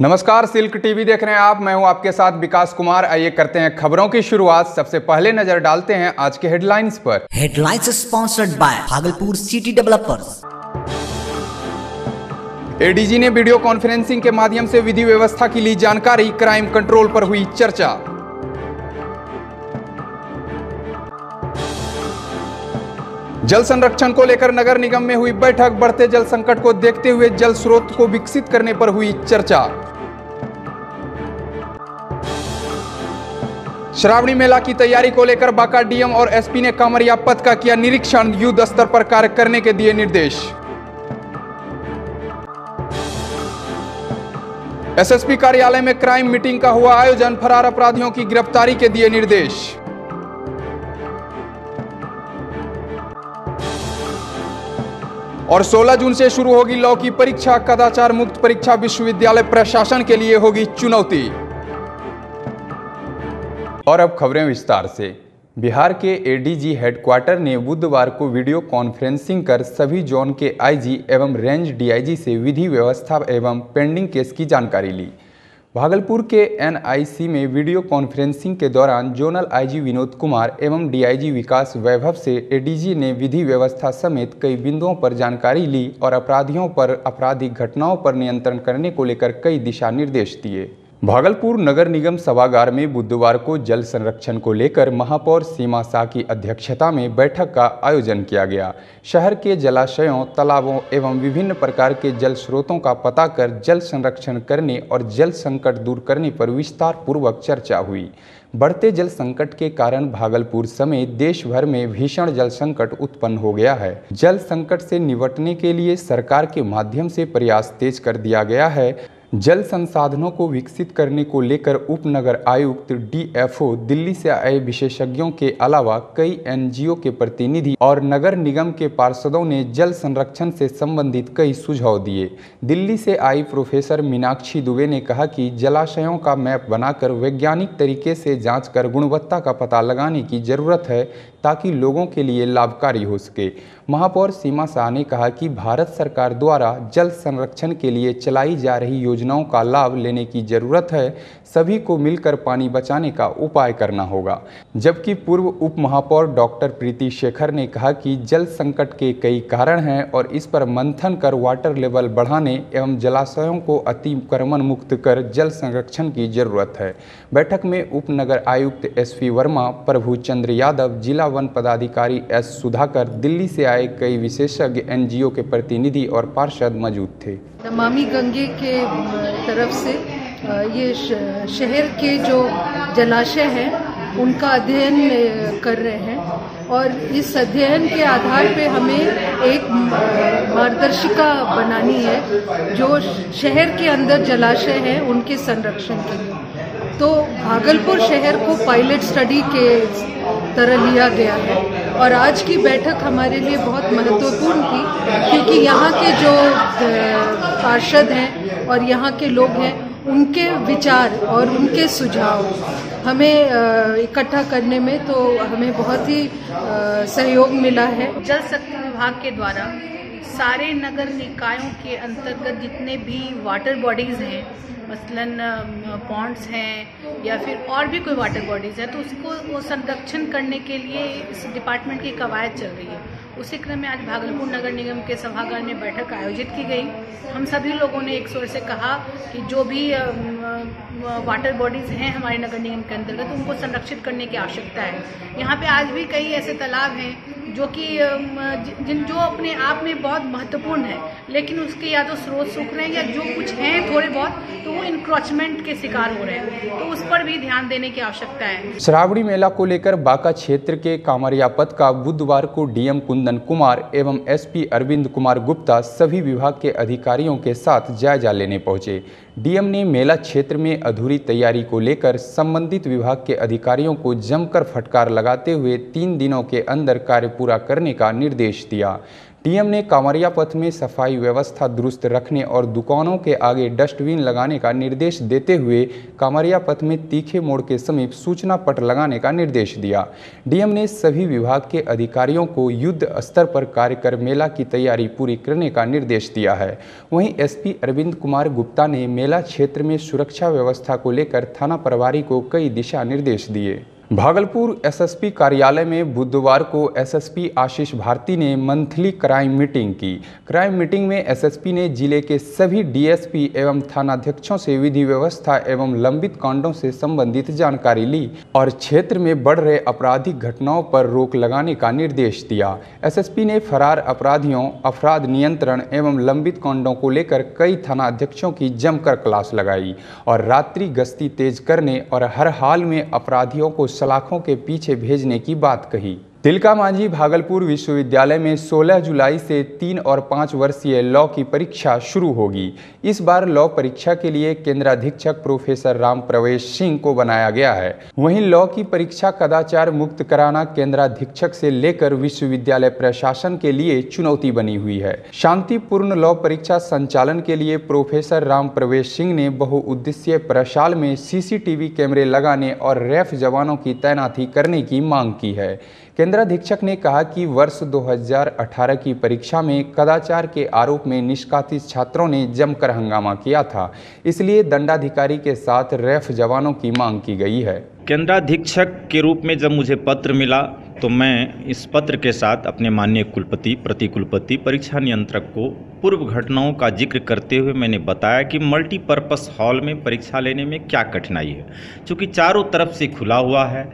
नमस्कार silk TV देख रहे हैं आप। मैं हूँ आपके साथ विकास कुमार। आइए करते हैं खबरों की शुरुआत। सबसे पहले नज़र डालते हैं आज के हेडलाइंस पर। Headlines sponsored by Bhagalpur city developers ADG ने वीडियो कॉन्फ्रेंसिंग के माध्यम से विधि व्यवस्था की ली जानकारी। क्राइम कंट्रोल पर हुई चर्चा। जल संरक्षण को लेकर नगर निगम में हुई बैठक, बढ़ते जल संकट को देखते हुए जल स्रोत को विकसित करने पर हुई चर्चा। श्रावणी मेला की तैयारी को लेकर बांका डीएम और एसपी ने कांवरिया पथ का किया निरीक्षण, युद्ध स्तर पर कार्य करने के दिए निर्देश। एसएसपी कार्यालय में क्राइम मीटिंग का हुआ आयोजन, फरार अपराधियों की गिरफ्तारी के दिए निर्देश। और 16 जून से शुरू होगी लॉ की परीक्षा, कदाचार मुक्त परीक्षा, विश्वविद्यालय प्रशासन के लिए होगी चुनौती। और अब खबरें विस्तार से। बिहार के एडीजी हेडक्वार्टर ने बुधवार को वीडियो कॉन्फ्रेंसिंग कर सभी जोन के आईजी एवं रेंज डीआईजी से विधि व्यवस्था एवं पेंडिंग केस की जानकारी ली। भागलपुर के एनआईसी में वीडियो कॉन्फ्रेंसिंग के दौरान जोनल आईजी विनोद कुमार एवं डीआईजी विकास वैभव से एडीजी ने विधि व्यवस्था समेत कई बिंदुओं पर जानकारी ली और अपराधियों पर आपराधिक घटनाओं पर नियंत्रण करने को लेकर कई दिशा निर्देश दिए। भागलपुर नगर निगम सभागार में बुधवार को जल संरक्षण को लेकर महापौर सीमा शाह की अध्यक्षता में बैठक का आयोजन किया गया। शहर के जलाशयों, तालाबों एवं विभिन्न प्रकार के जल स्रोतों का पता कर जल संरक्षण करने और जल संकट दूर करने पर विस्तार पूर्वक चर्चा हुई। बढ़ते जल संकट के कारण भागलपुर समेत देश भर में भीषण जल संकट उत्पन्न हो गया है। जल संकट से निपटने के लिए सरकार के माध्यम से प्रयास तेज कर दिया गया है। जल संसाधनों को विकसित करने को लेकर उपनगर आयुक्त, डीएफओ, दिल्ली से आए विशेषज्ञों के अलावा कई एनजीओ के प्रतिनिधि और नगर निगम के पार्षदों ने जल संरक्षण से संबंधित कई सुझाव दिए। दिल्ली से आई प्रोफेसर मीनाक्षी दुबे ने कहा कि जलाशयों का मैप बनाकर वैज्ञानिक तरीके से जाँच कर गुणवत्ता का पता लगाने की ज़रूरत है ताकि लोगों के लिए लाभकारी हो सके। महापौर सीमा शाह ने कहा कि भारत सरकार द्वारा जल संरक्षण के लिए चलाई जा रही योजनाओं का लाभ लेने की ज़रूरत है, सभी को मिलकर पानी बचाने का उपाय करना होगा। जबकि पूर्व उप महापौर डॉक्टर प्रीति शेखर ने कहा कि जल संकट के कई कारण हैं और इस पर मंथन कर वाटर लेवल बढ़ाने एवं जलाशयों को अतिक्रमण मुक्त कर जल संरक्षण की ज़रूरत है। बैठक में उप नगर आयुक्त एस वर्मा, प्रभु चंद्र यादव, जिला वन पदाधिकारी एस सुधाकर, दिल्ली से आए कई विशेषज्ञ, एनजीओ के प्रतिनिधि और पार्षद मौजूद थे। नमामि गंगे के तरफ़ से ये शहर के जो जलाशय हैं, उनका अध्ययन कर रहे हैं। और इस अध्ययन के आधार पे हमें एक मार्गदर्शिका बनानी है, जो शहर के अंदर जलाशय हैं, उनके संरक्षण के लिए। तो भागलपुर शहर को पायलट स्टडी के तरह लिया गया है। और आज की बैठक हमारे लिए बहुत महत्वपूर्ण थी, क्योंकि यहाँ के जो पार्षद हैं और यहाँ के लोग हैं, उनके विचार और उनके सुझाव हमें इकट्ठा करने में तो हमें बहुत ही सहयोग मिला है। जल शक्ति विभाग के द्वारा सारे नगर निकायों के अंतर्गत जितने भी वाटर बॉडीज़ हैं, मसलन पॉन्ड्स हैं, या फिर और भी कोई वाटर बॉडीज़ है तो उसको वो संरक्षण करने के लिए इस डिपार्टमेंट की कवायद चल रही है। उसी क्रम में आज भागलपुर नगर निगम के सभागार में बैठक आयोजित की गई। हम सभी लोगों ने एक स्वर से कहा कि जो भी वाटर बॉडीज़ हैं हमारे नगर निगम के अंतर्गत तो उनको संरक्षित करने की आवश्यकता है। यहाँ पे आज भी कई ऐसे तालाब हैं जो कि जिन, जो अपने आप में बहुत महत्वपूर्ण है, लेकिन उसके या तो स्रोत सूख रहे हैं या जो कुछ हैं थोड़े बहुत तो वो इंक्रोचमेंट के शिकार हो रहे हैं। तो उस पर भी ध्यान देने की आवश्यकता है। श्रावणी मेला को लेकर बांका क्षेत्र के कामरिया पथ का बुधवार को डीएम कुंदन कुमार एवं एसपी अरविंद कुमार गुप्ता सभी विभाग के अधिकारियों के साथ जायजा लेने पहुँचे। डीएम ने मेला क्षेत्र में अधूरी तैयारी को लेकर संबंधित विभाग के अधिकारियों को जमकर फटकार लगाते हुए तीन दिनों के अंदर कार्य पूरा करने का निर्देश दिया। डीएम ने कांवरिया पथ में सफ़ाई व्यवस्था दुरुस्त रखने और दुकानों के आगे डस्टबिन लगाने का निर्देश देते हुए कांवरिया पथ में तीखे मोड़ के समीप सूचना पट लगाने का निर्देश दिया। डीएम ने सभी विभाग के अधिकारियों को युद्ध स्तर पर कार्य कर मेला की तैयारी पूरी करने का निर्देश दिया है। वहीं एसपी अरविंद कुमार गुप्ता ने मेला क्षेत्र में सुरक्षा व्यवस्था को लेकर थाना प्रभारी को कई दिशा निर्देश दिए। भागलपुर एसएसपी कार्यालय में बुधवार को एसएसपी आशीष भारती ने मंथली क्राइम मीटिंग की। क्राइम मीटिंग में एसएसपी ने ज़िले के सभी डीएसपी एवं थानाध्यक्षों से विधि व्यवस्था एवं लंबित कांडों से संबंधित जानकारी ली और क्षेत्र में बढ़ रहे आपराधिक घटनाओं पर रोक लगाने का निर्देश दिया। एसएसपी ने फरार अपराधियों, अपराध नियंत्रण एवं लंबित कांडों को लेकर कई थानाध्यक्षों की जमकर क्लास लगाई और रात्रि गश्ती तेज करने और हर हाल में अपराधियों को सलाखों के पीछे भेजने की बात कही। तिलका मांझी भागलपुर विश्वविद्यालय में 16 जुलाई से तीन और पाँच वर्षीय लॉ की परीक्षा शुरू होगी। इस बार लॉ परीक्षा के लिए केंद्राधीक्षक प्रोफेसर राम प्रवेश सिंह को बनाया गया है। वहीं लॉ की परीक्षा कदाचार मुक्त कराना केंद्राधीक्षक से लेकर विश्वविद्यालय प्रशासन के लिए चुनौती बनी हुई है। शांतिपूर्ण लॉ परीक्षा संचालन के लिए प्रोफेसर राम प्रवेश सिंह ने बहुउद्देशीय प्रशाल में सीसीटीवी कैमरे लगाने और रैफ जवानों की तैनाती करने की मांग की है। केंद्राधीक्षक ने कहा कि वर्ष 2018 की परीक्षा में कदाचार के आरोप में निष्कासित छात्रों ने जमकर हंगामा किया था। इसलिए दंडाधिकारी के साथ रैफ जवानों की मांग की गई है। केंद्राधीक्षक के रूप में जब मुझे पत्र मिला तो मैं इस पत्र के साथ अपने माननीय कुलपति प्रति कुलपति परीक्षा नियंत्रक को पूर्व घटनाओं का ज़िक्र करते हुए मैंने बताया कि मल्टीपर्पस हॉल में परीक्षा लेने में क्या कठिनाई है। क्योंकि चारों तरफ़ से खुला हुआ है,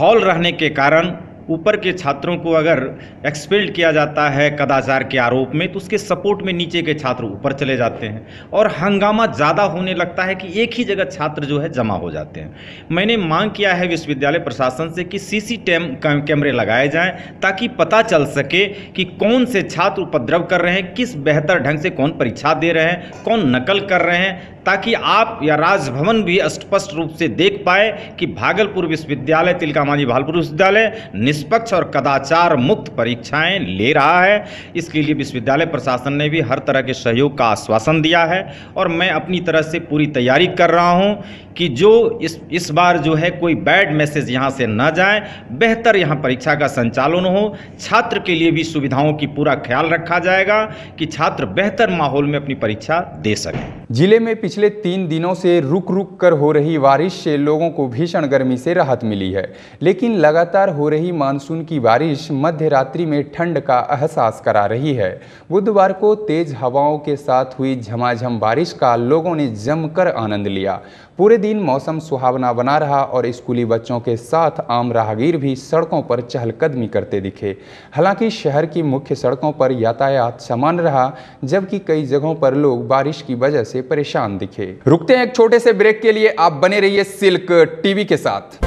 हॉल रहने के कारण ऊपर के छात्रों को अगर एक्सपेल्ड किया जाता है कदाचार के आरोप में तो उसके सपोर्ट में नीचे के छात्र ऊपर चले जाते हैं। और हंगामा ज़्यादा होने लगता है कि एक ही जगह छात्र जो है जमा हो जाते हैं। मैंने मांग किया है विश्वविद्यालय प्रशासन से कि सी सीसी कैमरे लगाए जाएँ, ताकि पता चल सके कि कौन से छात्र उपद्रव कर रहे हैं, किस बेहतर ढंग से कौन परीक्षा दे रहे हैं, कौन नकल कर रहे हैं ताकि आप या राजभवन भी स्पष्ट रूप से देख पाए कि भागलपुर विश्वविद्यालय तिलका मांझी भागलपुर विश्वविद्यालय निष्पक्ष और कदाचार मुक्त परीक्षाएँ ले रहा है। इसके लिए विश्वविद्यालय प्रशासन ने भी हर तरह के सहयोग का आश्वासन दिया है और मैं अपनी तरह से पूरी तैयारी कर रहा हूँ कि जो इस इस बार जो है कोई बैड मैसेज यहाँ से न जाए, बेहतर यहाँ परीक्षा का संचालन हो, छात्र के लिए भी सुविधाओं की पूरा ख्याल रखा जाएगा कि छात्र बेहतर माहौल में अपनी परीक्षा दे सकें। ज़िले में पिछले तीन दिनों से रुक रुक कर हो रही बारिश से लोगों को भीषण गर्मी से राहत मिली है। लेकिन लगातार हो रही मानसून की बारिश मध्य रात्रि में ठंड का एहसास करा रही है। बुधवार को तेज हवाओं के साथ हुई झमाझम बारिश का लोगों ने जमकर आनंद लिया। पूरे दिन मौसम सुहावना बना रहा और स्कूली बच्चों के साथ आम राहगीर भी सड़कों पर चहलकदमी करते दिखे। हालाँकि शहर की मुख्य सड़कों पर यातायात समान रहा, जबकि कई जगहों पर लोग बारिश की वजह से परेशान दिखे। रुकते हैं एक छोटे से ब्रेक के लिए। आप बने रहिए सिल्क टीवी के साथ।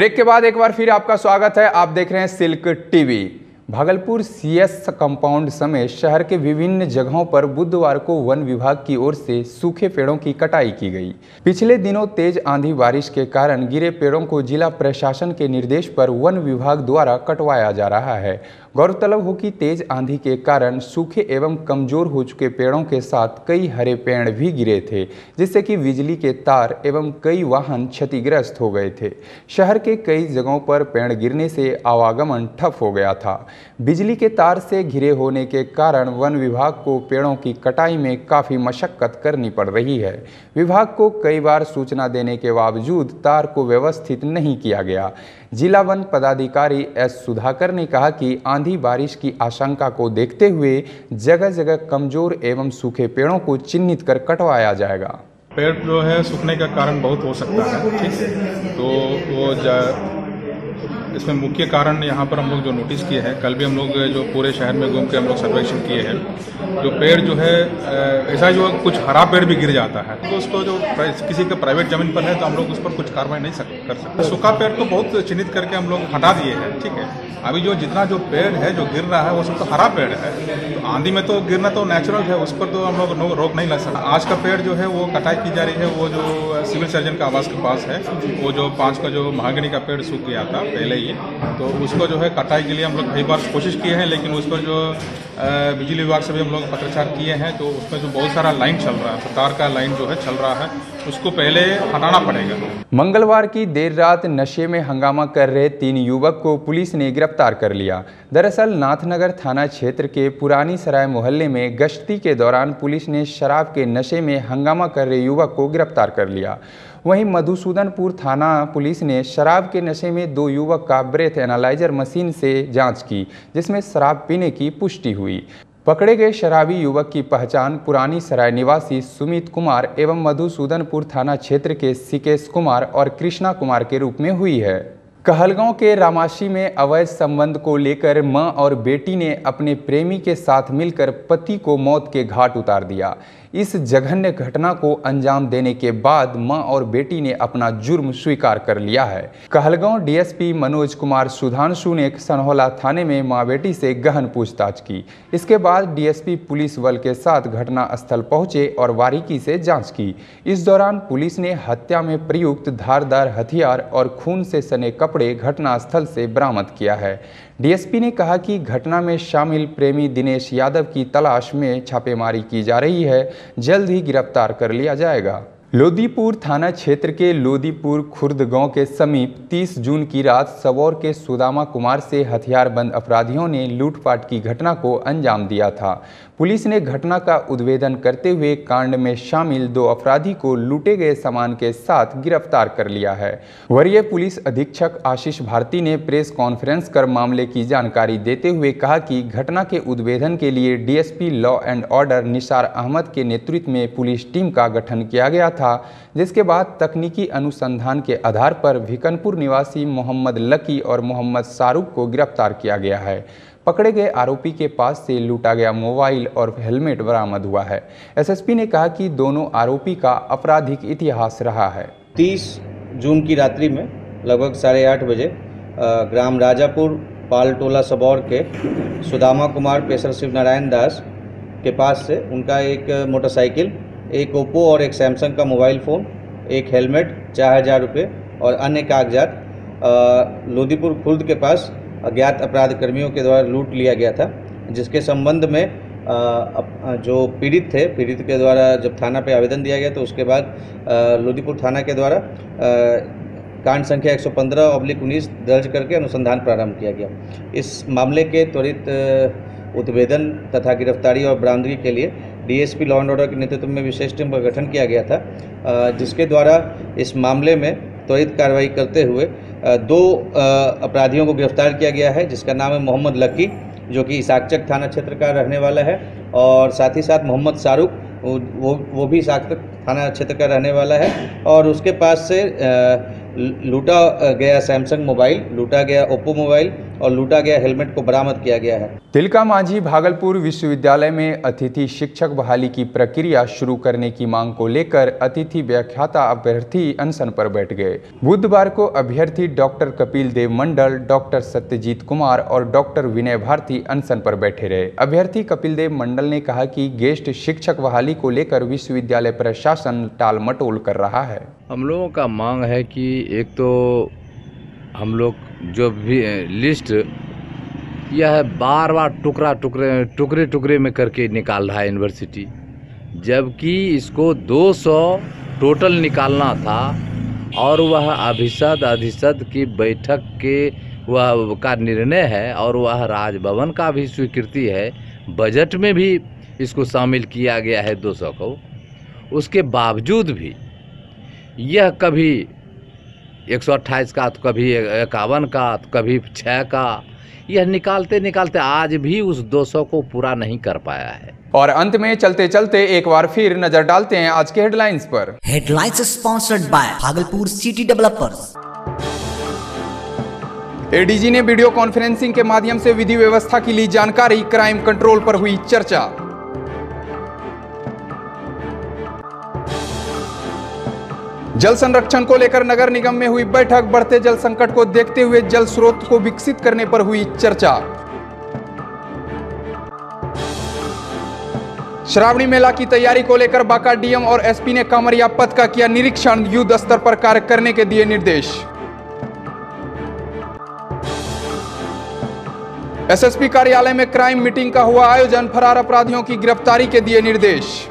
ब्रेक के बाद एक बार फिर आपका स्वागत है। आप देख रहे हैं silk TV. Bhagalpur CS compound समेत शहर के विभिन्न जगहों पर बुधवार को वन विभाग की ओर से सूखे पेड़ों की कटाई की गई। पिछले दिनों तेज आंधी बारिश के कारण गिरे पेड़ों को जिला प्रशासन के निर्देश पर वन विभाग द्वारा कटवाया जा रहा है। गौरतलब हो कि तेज आंधी के कारण सूखे एवं कमज़ोर हो चुके पेड़ों के साथ कई हरे पेड़ भी गिरे थे, जिससे कि बिजली के तार एवं कई वाहन क्षतिग्रस्त हो गए थे। शहर के कई जगहों पर पेड़ गिरने से आवागमन ठप हो गया था। बिजली के तार से घिरे होने के कारण वन विभाग को पेड़ों की कटाई में काफ़ी मशक्कत करनी पड़ रही है। विभाग को कई बार सूचना देने के बावजूद तार को व्यवस्थित नहीं किया गया। जिला वन पदाधिकारी एस सुधाकर ने कहा कि आंधी बारिश की आशंका को देखते हुए जगह जगह कमज़ोर एवं सूखे पेड़ों को चिन्हित कर कटवाया जाएगा। पेड़ जो है, सूखने का कारण बहुत हो सकता है, ठीक? तो वो इसमें मुख्य कारण यहाँ पर हम लोग जो नोटिस किए हैं, कल भी हम लोग जो पूरे शहर में घूम के हम लोग सर्वेक्षण किए हैं, जो पेड़ जो है ऐसा जो कुछ हरा पेड़ भी गिर जाता है तो उसको जो किसी के प्राइवेट ज़मीन पर है तो हम लोग उस पर कुछ कार्रवाई नहीं कर सकते। सूखा पेड़ तो बहुत चिन्हित करके हम लोग हटा दिए हैं, ठीक है। अभी जो जितना जो पेड़ है, जो गिर रहा है, वो सब तो हरा पेड़ है तो आंधी में तो गिरना तो नेचुरल है, उस पर तो हम लोग रोक नहीं लग सकता। आज का पेड़ जो है, वो कटाई की जा रही है, वो जो सिविल सर्जन का आवास के पास है, वो जो पाँच का जो महागनी का पेड़ सूख गया था, पहले ही तो उसको जो है कटाई के लिए हम लोग कई बार कोशिश किए हैं, लेकिन उस पर जो बिजली विभाग से भी हम लोग पत्राचार किए हैं तो उसमें जो बहुत सारा लाइन चल रहा है सरकार का लाइन जो है चल रहा है। उसको पहले हटाना पड़ेगा। मंगलवार की देर रात नशे में हंगामा कर रहे तीन युवक को पुलिस ने गिरफ़्तार कर लिया। दरअसल नाथनगर थाना क्षेत्र के पुरानी सराय मोहल्ले में गश्ती के दौरान पुलिस ने शराब के नशे में हंगामा कर रहे युवक को गिरफ़्तार कर लिया। वहीं मधुसूदनपुर थाना पुलिस ने शराब के नशे में दो युवक का ब्रेथ एनालाइजर मशीन से जाँच की, जिसमें शराब पीने की पुष्टि हुई। पकड़े गए शराबी युवक की पहचान पुरानी सराय निवासी सुमित कुमार एवं मधुसूदनपुर थाना क्षेत्र के सिकेश कुमार और कृष्णा कुमार के रूप में हुई है। कहलगांव के रामाशी में अवैध संबंध को लेकर माँ और बेटी ने अपने प्रेमी के साथ मिलकर पति को मौत के घाट उतार दिया। इस जघन्य घटना को अंजाम देने के बाद माँ और बेटी ने अपना जुर्म स्वीकार कर लिया है। कहलगांव डीएसपी मनोज कुमार सुधांशु ने सनहोला थाने में माँ बेटी से गहन पूछताछ की। इसके बाद डीएसपी पुलिस बल के साथ घटना स्थल पहुँचे और बारीकी से जाँच की। इस दौरान पुलिस ने हत्या में प्रयुक्त धारदार हथियार और खून से सने कपड़े घटनास्थल से बरामद किया है। डीएसपी ने कहा कि घटना में शामिल प्रेमी दिनेश यादव की तलाश में छापेमारी की जा रही है। जल्द ही गिरफ़्तार कर लिया जाएगा। लोदीपुर थाना क्षेत्र के लोदीपुर खुर्द गाँव के समीप 30 जून की रात सबौर के सुदामा कुमार से हथियारबंद अपराधियों ने लूटपाट की घटना को अंजाम दिया था। पुलिस ने घटना का उद्भेदन करते हुए कांड में शामिल दो अपराधी को लूटे गए सामान के साथ गिरफ़्तार कर लिया है। वरीय पुलिस अधीक्षक आशीष भारती ने प्रेस कॉन्फ्रेंस कर मामले की जानकारी देते हुए कहा कि घटना के उद्भेदन के लिए DSP law and order Nisar Ahmad के नेतृत्व में पुलिस टीम का गठन किया गया था। जिसके बाद तकनीकी अनुसंधान के आधार पर भिकनपुर निवासी मोहम्मद लकी और मोहम्मद शाहरुख को गिरफ़्तार किया गया है। पकड़े गए आरोपी के पास से लूटा गया मोबाइल और हेलमेट बरामद हुआ है। एसएसपी ने कहा कि दोनों आरोपी का आपराधिक इतिहास रहा है। 30 जून की रात्रि में, लगभग साढ़े आठ बजे ग्राम राजापुर, पालटोला सबौर के सुदामा कुमार पेशर शिव नारायण दास के पास से उनका एक मोटरसाइकिल एक ओप्पो और एक सैमसंग का मोबाइल फ़ोन, एक हेलमेट, चार हज़ार रुपये और अन्य कागजात लोधीपुर खुर्द के पास अज्ञात अपराध कर्मियों के द्वारा लूट लिया गया था, जिसके संबंध में जो पीड़ित थे, पीड़ित के द्वारा जब थाना पे आवेदन दिया गया तो उसके बाद लोधीपुर थाना के द्वारा कांड संख्या 115 पंद्रह ऑब्लिक उन्नीस दर्ज करके अनुसंधान प्रारंभ किया गया। इस मामले के त्वरित उत्वेदन तथा गिरफ्तारी और बरामदगी के लिए डीएसपी लॉ एंड ऑर्डर के नेतृत्व में विशेष टीम का गठन किया गया था जिसके द्वारा इस मामले में त्वरित कार्रवाई करते हुए दो अपराधियों को गिरफ़्तार किया गया है, जिसका नाम है मोहम्मद लक्की जो कि इसाकचक थाना क्षेत्र का रहने वाला है, और साथ ही साथ मोहम्मद शाहरुख वो वो भी इसाकचक थाना क्षेत्र का रहने वाला है, और उसके पास से लूटा गया सैमसंग मोबाइल, लूटा गया ओप्पो मोबाइल और लूटा गया हेलमेट को बरामद किया गया है। तिलका मांझी भागलपुर विश्वविद्यालय में अतिथि शिक्षक बहाली की प्रक्रिया शुरू करने की मांग को लेकर अतिथि व्याख्याता अभ्यर्थी अनशन पर बैठ गए। बुधवार को अभ्यर्थी डॉक्टर कपिल देव मंडल डॉक्टर सत्यजीत कुमार और डॉक्टर विनय भारती अनशन पर बैठे रहे। अभ्यर्थी कपिल देव मंडल ने कहा कि गेस्ट शिक्षक बहाली को लेकर विश्वविद्यालय प्रशासन टाल मटोल कर रहा है। हम लोगों का मांग है कि एक तो हम लोग जो भी लिस्ट यह बार बार टुकड़ा टुकड़े टुकड़े टुकड़े में करके निकाल रहा है यूनिवर्सिटी जबकि इसको 200 टोटल निकालना था और वह अभिषद अधिषद की बैठक के, वह, का निर्णय है और वह राजभवन का भी स्वीकृति है। बजट में भी इसको शामिल किया गया है 200 को। उसके बावजूद भी यह कभी 128 का तो कभी इक्यावन का तो कभी छः का। यह निकालते निकालते आज भी उस 200 को पूरा नहीं कर पाया है। और अंत में चलते चलते एक बार फिर नज़र डालते हैं आज के हेडलाइंस पर। Headlines sponsored by Bhagalpur city developers ADG ने वीडियो कॉन्फ्रेंसिंग के माध्यम से विधि व्यवस्था की ली जानकारी क्राइम कंट्रोल पर हुई चर्चा। जल संरक्षण को लेकर नगर निगम में हुई बैठक, बढ़ते जल संकट को देखते हुए जल स्रोत को विकसित करने पर हुई चर्चा। श्रावणी मेला की तैयारी को लेकर बांका डीएम और एसपी ने कामरिया पथ का किया निरीक्षण, युद्ध स्तर पर कार्य करने के दिए निर्देश। एसएसपी कार्यालय में क्राइम मीटिंग का हुआ आयोजन, फरार अपराधियों की गिरफ्तारी के दिए निर्देश।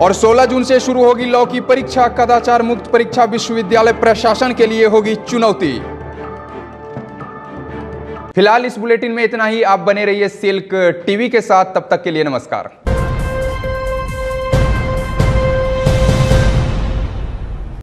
और 16 जून से शुरू होगी लॉ की परीक्षा, कदाचार मुक्त परीक्षा, विश्वविद्यालय प्रशासन के लिए होगी चुनौती। फ़िलहाल इस बुलेटिन में इतना ही। आप बने रहिए सिल्क टीवी के साथ, तब तक के लिए नमस्कार।